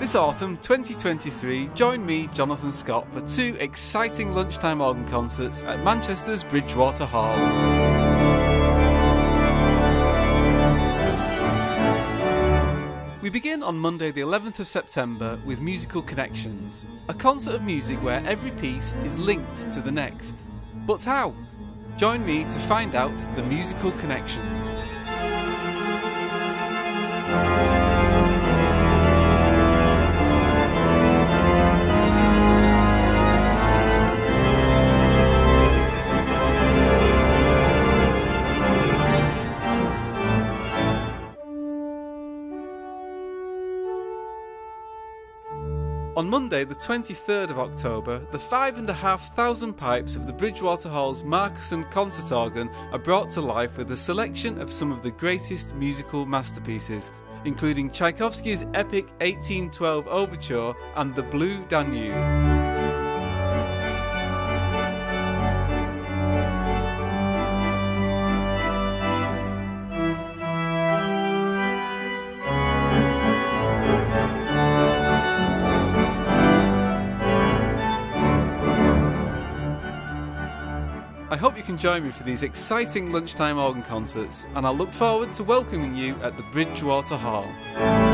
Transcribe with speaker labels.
Speaker 1: This autumn 2023, join me, Jonathan Scott, for two exciting lunchtime organ concerts at Manchester's Bridgewater Hall. We begin on Monday, the 11th of September, with Musical Connections, a concert of music where every piece is linked to the next. But how? Join me to find out the musical connections. On Monday, the 23rd of October, the five and a half thousand pipes of the Bridgewater Hall's Marcussen concert organ are brought to life with a selection of some of the greatest musical masterpieces, including Tchaikovsky's epic 1812 overture and the Blue Danube. I hope you can join me for these exciting lunchtime organ concerts, and I look forward to welcoming you at the Bridgewater Hall.